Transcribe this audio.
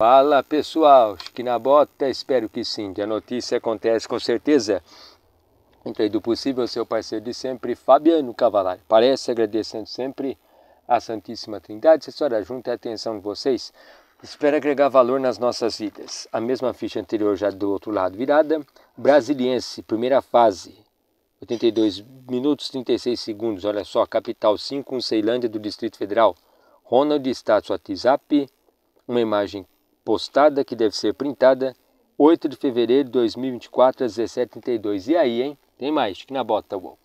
Fala pessoal, que na bota, espero que sim, que a notícia acontece com certeza. Entre do possível, seu parceiro de sempre, Fabiano Cavalari. Parece agradecendo sempre a Santíssima Trindade, assessora junto a atenção de vocês. Espero agregar valor nas nossas vidas. A mesma ficha anterior já do outro lado virada. Brasiliense, primeira fase, 82 minutos 36 segundos. Olha só, capital 5, um Ceilândia do Distrito Federal. Ronald, status WhatsApp, uma imagem postada que deve ser printada 8 de fevereiro de 2024 às 17h32. E aí, hein? Tem mais, que na bota, uou.